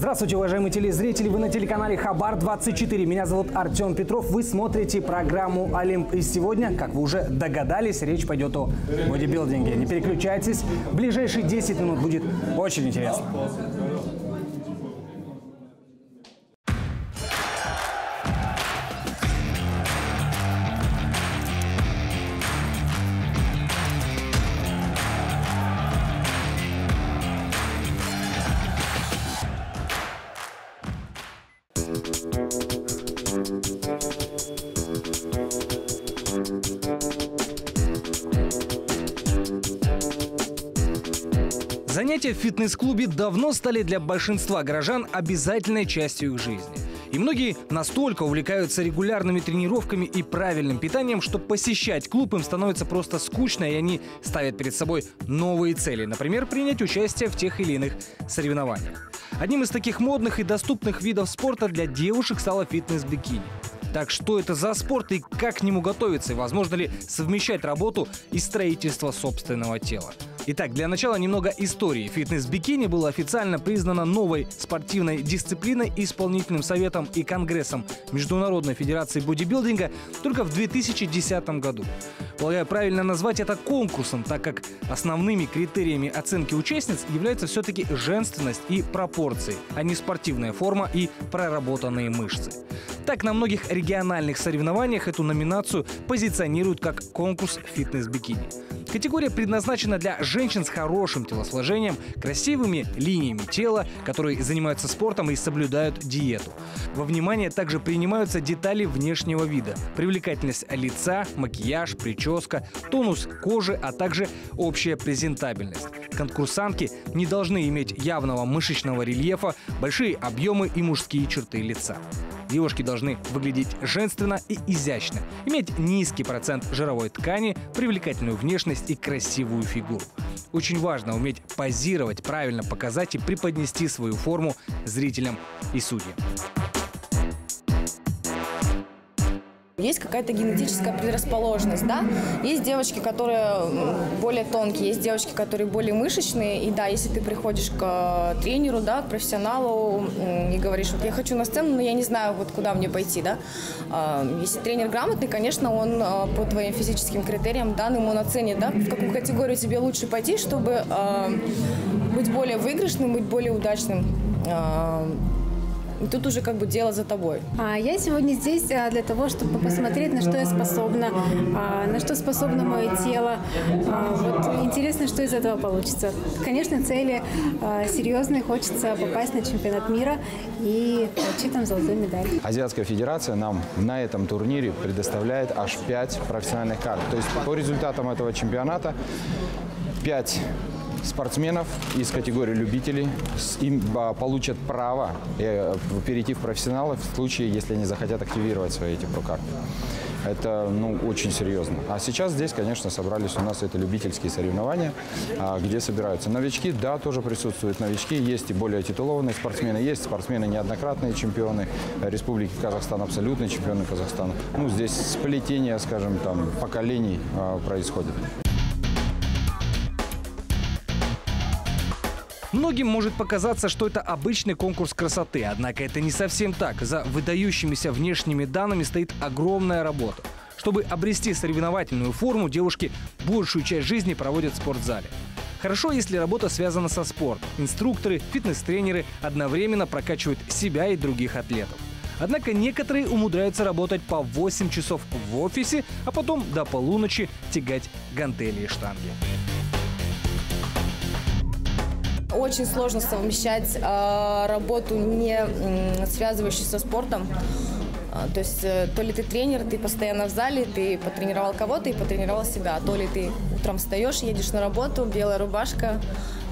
Здравствуйте, уважаемые телезрители! Вы на телеканале Хабар-24. Меня зовут Артем Петров. Вы смотрите программу «Олимп». И сегодня, как вы уже догадались, речь пойдет о бодибилдинге. Не переключайтесь. Ближайшие 10 минут будет очень интересно. Занятия в фитнес-клубе давно стали для большинства горожан обязательной частью их жизни. И многие настолько увлекаются регулярными тренировками и правильным питанием, что посещать клуб им становится просто скучно, и они ставят перед собой новые цели. Например, принять участие в тех или иных соревнованиях. Одним из таких модных и доступных видов спорта для девушек стало фитнес-бикини. Так что это за спорт и как к нему готовиться? И возможно ли совмещать работу и строительство собственного тела? Итак, для начала немного истории. Фитнес-бикини было официально признано новой спортивной дисциплиной исполнительным советом и Конгрессом Международной Федерации Бодибилдинга только в 2010 году. Полагаю, правильно назвать это конкурсом, так как основными критериями оценки участниц являются все-таки женственность и пропорции, а не спортивная форма и проработанные мышцы. Так, на многих региональных соревнованиях эту номинацию позиционируют как конкурс фитнес-бикини. Категория предназначена для женщин с хорошим телосложением, красивыми линиями тела, которые занимаются спортом и соблюдают диету. Во внимание также принимаются детали внешнего вида, привлекательность лица, макияж, прическа, тонус кожи, а также общая презентабельность. Конкурсантки не должны иметь явного мышечного рельефа, большие объемы и мужские черты лица. Девушки должны выглядеть женственно и изящно, иметь низкий процент жировой ткани, привлекательную внешность и красивую фигуру. Очень важно уметь позировать, правильно показать и преподнести свою форму зрителям и судьям. Есть какая-то генетическая предрасположенность, да. Есть девочки, которые более тонкие, есть девочки, которые более мышечные. И да, если ты приходишь к тренеру, да, к профессионалу и говоришь, вот я хочу на сцену, но я не знаю, вот куда мне пойти, да. А, если тренер грамотный, конечно, он а, по твоим физическим критериям данным он оценит, да, в какую категорию тебе лучше пойти, чтобы быть более выигрышным, быть более удачным и тут уже как бы дело за тобой. А я сегодня здесь а, для того, чтобы посмотреть, на что я способна, а, на что способно мое тело. А, вот интересно, что из этого получится. Конечно, цели серьезные. Хочется попасть на чемпионат мира и получить там золотую медаль. Азиатская федерация нам на этом турнире предоставляет аж 5 профессиональных карт. То есть по результатам этого чемпионата 5 спортсменов из категории любителей им а, получат право э, перейти в профессионалы в случае, если они захотят активировать свои эти прокарты. Это ну, очень серьезно. А сейчас здесь, конечно, собрались у нас это любительские соревнования, а, где собираются новички. Да, тоже присутствуют новички. Есть и более титулованные спортсмены. Есть спортсмены неоднократные чемпионы Республики Казахстан, абсолютные чемпионы Казахстана. Ну, здесь сплетение, скажем, там, поколений а, происходит. Многим может показаться, что это обычный конкурс красоты, однако это не совсем так. За выдающимися внешними данными стоит огромная работа. Чтобы обрести соревновательную форму, девушки большую часть жизни проводят в спортзале. Хорошо, если работа связана со спортом. Инструкторы, фитнес-тренеры одновременно прокачивают себя и других атлетов. Однако некоторые умудряются работать по 8 часов в офисе, а потом до полуночи тягать гантели и штанги. Очень сложно совмещать э, работу, не связывающуюся со спортом. А, то есть э, то ли ты тренер, ты постоянно в зале, ты потренировал кого-то и потренировал себя, то ли ты утром встаешь, едешь на работу, белая рубашка,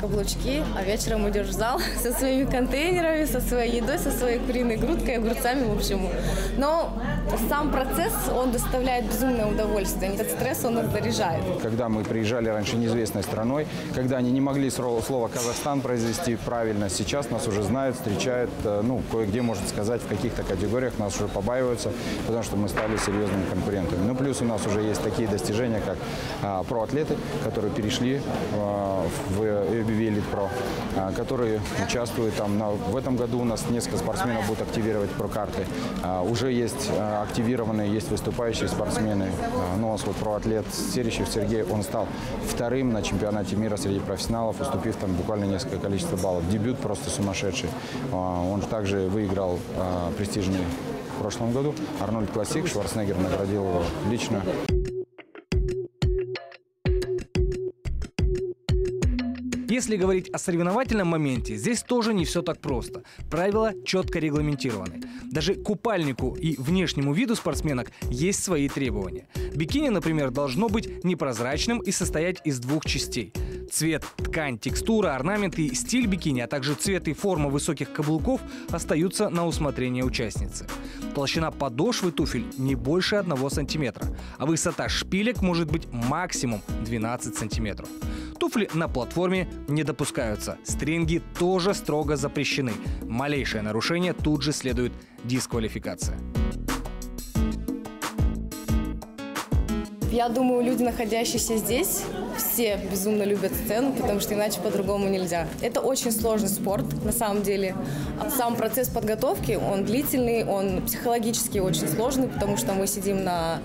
каблучки, а вечером идешь в зал со своими контейнерами, со своей едой, со своей куриной грудкой, огурцами, в общем. Но сам процесс, он доставляет безумное удовольствие. Этот стресс, он их заряжает. Когда мы приезжали раньше неизвестной страной, когда они не могли слово «Казахстан» произвести правильно, сейчас нас уже знают, встречают, э, ну, кое-где, можно сказать, в каких-то категориях нас уже побаиваются, потому что мы стали серьезными конкурентами. Ну, плюс у нас уже есть такие достижения, как а, проатлеты, которые перешли а, в IBB Elite Pro, а, которые участвуют там. В этом году у нас несколько спортсменов будут активировать про-карты. А, уже есть а, активированные, есть выступающие спортсмены. Ну, у нас вот про-атлет Серищев Сергей, он стал вторым на чемпионате мира среди профессионалов, уступив там буквально несколько количество баллов. Дебют просто сумасшедший. Он также выиграл престижный в прошлом году. Арнольд Классик, Шварценеггер наградил его лично. Если говорить о соревновательном моменте, здесь тоже не все так просто. Правила четко регламентированы. Даже купальнику и внешнему виду спортсменок есть свои требования. Бикини, например, должно быть непрозрачным и состоять из двух частей. Цвет, ткань, текстура, орнамент и стиль бикини, а также цвет и форма высоких каблуков остаются на усмотрение участницы. Толщина подошвы туфель не больше 1 сантиметра, а высота шпилек может быть максимум 12 сантиметров. Туфли на платформе не допускаются. Стринги тоже строго запрещены. Малейшее нарушение тут же следует дисквалификация. Я думаю, люди, находящиеся здесь, все безумно любят сцену, потому что иначе по-другому нельзя. Это очень сложный спорт, на самом деле. А Сам процесс подготовки, он длительный, он психологически очень сложный, потому что мы сидим на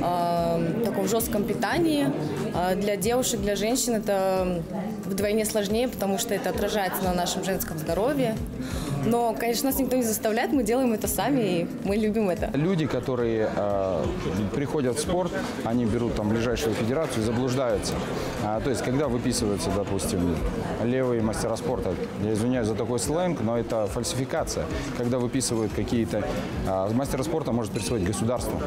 э, таком жестком питании. А Для девушек, для женщин это вдвойне сложнее, потому что это отражается на нашем женском здоровье. Но, конечно, нас никто не заставляет, мы делаем это сами, и мы любим это. Люди, которые э, приходят в спорт, они берут там ближайшую федерацию и заблуждаются. А, то есть, когда выписываются, допустим, левые мастера спорта, я извиняюсь за такой сленг, но это фальсификация. Когда выписывают какие-то... А, мастера спорта может присвоить государство.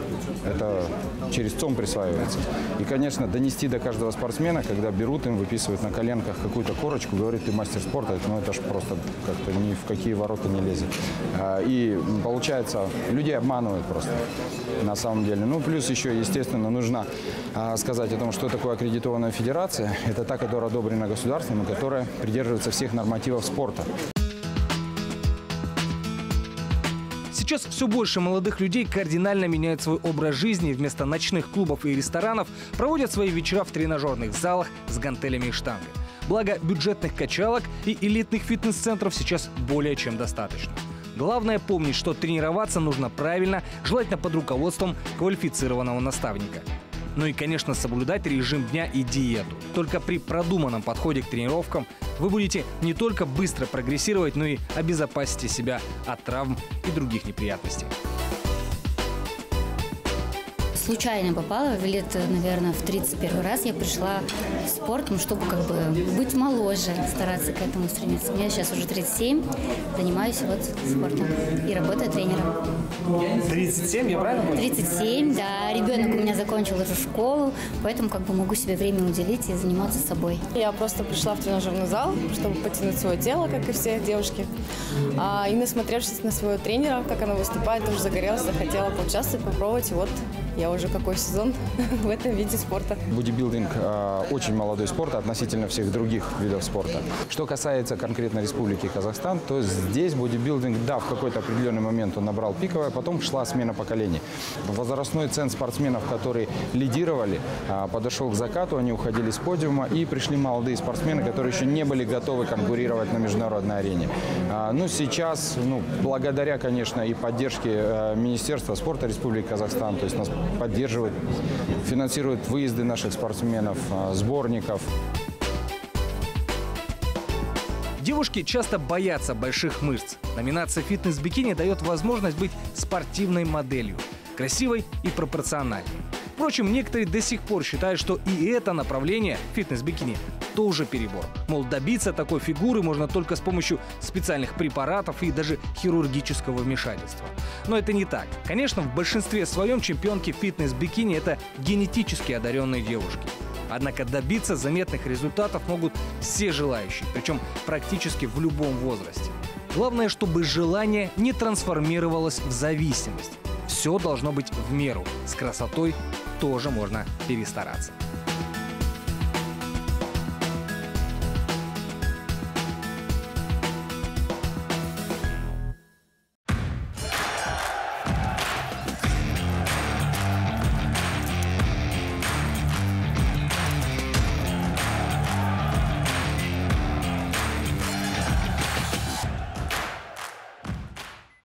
Это через ЦОМ присваивается. И, конечно, донести до каждого спортсмена, когда берут им, выписывают на коленках какую-то корочку, говорит, ты мастер спорта, это, ну это же просто как-то ни в какие ворота не лезет. А, И получается, людей обманывают просто на самом деле. Ну, плюс еще, естественно, нужно а, сказать о том, что такое аккредитованная федерация. Это та, которая одобрена государством и которая придерживается всех нормативов спорта. Сейчас все больше молодых людей кардинально меняют свой образ жизни вместо ночных клубов и ресторанов проводят свои вечера в тренажерных залах с гантелями и штангой. Благо бюджетных качалок и элитных фитнес-центров сейчас более чем достаточно. Главное помнить, что тренироваться нужно правильно, желательно под руководством квалифицированного наставника. Ну и, конечно, соблюдать режим дня и диету. Только при продуманном подходе к тренировкам вы будете не только быстро прогрессировать, но и обезопасите себя от травм и других неприятностей. Случайно попала в лет, наверное, в 31 раз я пришла в спорт, ну, чтобы как бы быть моложе, стараться к этому стремиться. Мне сейчас уже 37, занимаюсь вот спортом и работаю тренером. 37, я правильно понял? 37, да, ребенок у меня закончил уже школу, поэтому как бы могу себе время уделить и заниматься собой. Я просто пришла в тренажерный зал, чтобы потянуть свое тело, как и все девушки. А, и насмотревшись на своего тренера, как она выступает, тоже загорелась, захотела поучаствовать, попробовать. И вот я уже какой сезон в этом виде спорта. Бодибилдинг э, очень молодой спорт относительно всех других видов спорта. Что касается конкретно Республики Казахстан, то здесь бодибилдинг, да, в какой-то определенный момент он набрал пиковое, потом шла смена поколений. Возрастной цен спортсменов, которые лидировали, э, подошел к закату, они уходили с подиума, и пришли молодые спортсмены, которые еще не были готовы конкурировать на международной арене. А, ну, сейчас, ну, благодаря, конечно, и поддержке э, Министерства спорта Республики Казахстан, то есть нас поддерживает, финансирует выезды наших спортсменов, э, сборников. Девушки часто боятся больших мышц. Номинация «Фитнес-бикини» дает возможность быть спортивной моделью, красивой и пропорциональной. Впрочем, некоторые до сих пор считают, что и это направление фитнес-бикини тоже перебор. Мол, добиться такой фигуры можно только с помощью специальных препаратов и даже хирургического вмешательства. Но это не так. Конечно, в большинстве своем чемпионки фитнес-бикини – это генетически одаренные девушки. Однако добиться заметных результатов могут все желающие, причем практически в любом возрасте. Главное, чтобы желание не трансформировалось в зависимость. Все должно быть в меру. С красотой тоже можно перестараться.